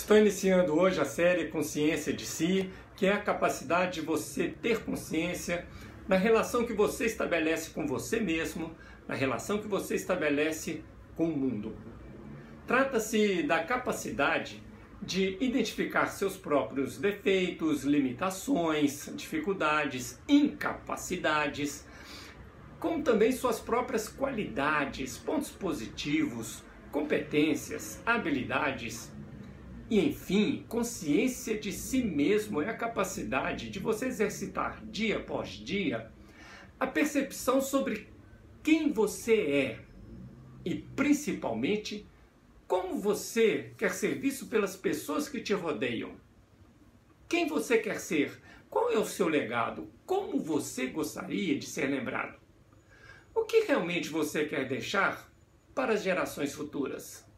Estou iniciando hoje a série Consciência de Si, que é a capacidade de você ter consciência na relação que você estabelece com você mesmo, na relação que você estabelece com o mundo. Trata-se da capacidade de identificar seus próprios defeitos, limitações, dificuldades, incapacidades, como também suas próprias qualidades, pontos positivos, competências, habilidades e, enfim, consciência de si mesmo é a capacidade de você exercitar dia após dia a percepção sobre quem você é e, principalmente, como você quer ser visto pelas pessoas que te rodeiam. Quem você quer ser? Qual é o seu legado? Como você gostaria de ser lembrado? O que realmente você quer deixar para as gerações futuras?